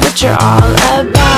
what you're all about.